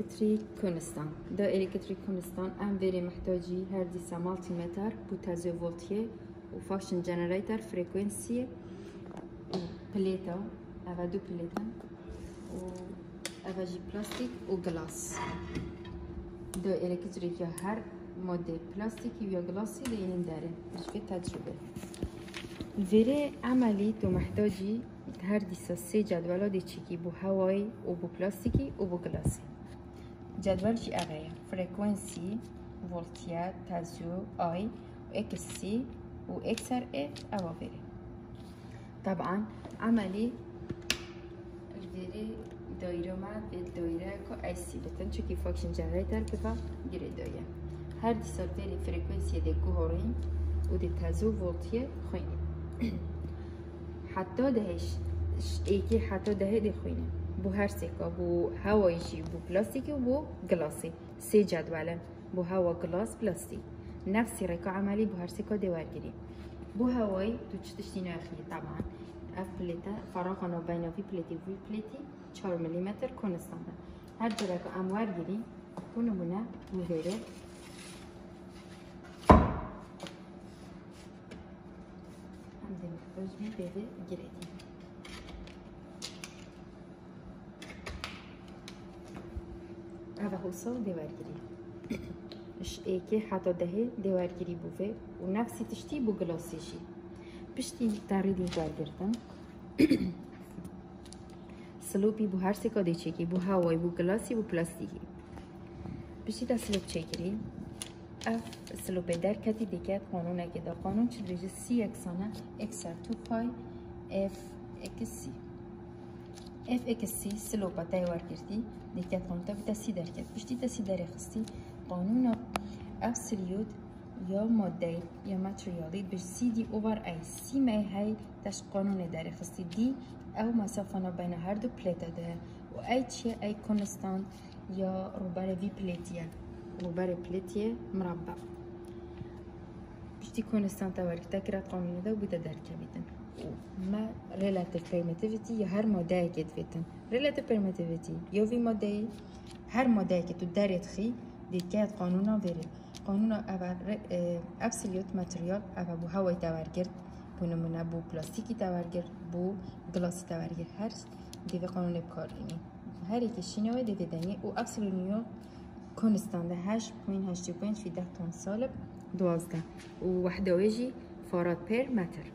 الكتريك كونستان ده الكتريك كونستان ام فيري محتاجي هردسة مالتي متر بوتازيو فولتيه وفاكشن جنريتر فريكونسي بليتا افا دو بليتا و افا جي بلاستيك وغلاس ده الكتريك يا هر ماده بلاستيكي ويا غلاسي لين داره مش في تجربه الفيري عملي تو محتاجي هردسة سي جدولا دي تشيكي بو هواي وبو بلاستيكي وبو غلاسي جدول جي فريكونسي فولتيات تازيو اي واكس سي واكس ار اف اوافيري طبعا عملي الفيري دايروما بالدويرة كو اي سي بتنشو كي فاكشن جنريتر كفا جري دويا هر دي سولفيري فريكونسي دي كوهورين ودي تازو فولتية خويني حتى دهش ايكي حتى ده دي خويني بو هر سیکا بو هوایشی بو پلاستیکی و بو گلاسی. سه جدوله بو هوا گلاس پلاستیک. نفس رکا عملی بو هر سیکا دیوارگیری بو هوای تو چتشتی ناخی طبعا اف پلیتا فراغنا بین في پلیتی وی پلیتی 4 میلیمتر کنستانده هر جرکا اموار گیری کنو بنا بو غیره همزه محتاج بی بده گیریدی هذا هو صوت ديوارجري اش ايكي حتى دهي ديوارجري بوفي ونفسي تشتي بو جلاسيشي بشتي تاريدي ديوارجرتن سلوبي بو هر سكا دي چيكي بو هواي بو جلاسي بو بلاستيكي بشتي تا سلوب چيكري اف سلوب در كتي ديكات قانون كده قانون چل ريجي سي اكسانه اكسر تو باي اف اكس سي سلوبا تايوار كرتي دي كات قانون بتا سي در كات بشتي تا داري خستي قانون ابسوليوت يا مادة يا ماتريالي بش سي دي اوفر اي سي ما هاي تاش قانون داري خستي دي او مسافة بين هر دو بليتا ده و اي تشي اي كونستانت يا روبار في بليتيا روبار بليتيا مربع. بشتي كونستانت ورك تكرا قانون ده وبدا دار كبيتن ما relative permittivity یا هر ماده که دویتن relative permittivity یا وی ماده هر ماده که تو دارید خی دیگه قانونا وری قانونا اول ابسوليوت ماتريال اول بو هوای تورگرد بو نمونه بو پلاستیکی تورگرد بو گلاسی تورگرد هر دیوی قانون بکار هر یکی شینوه دیوی دنی او ابسولونیو كونستان 8.8.5 في 10 طن صلب 12 وواحدة ويجي فارات بير متر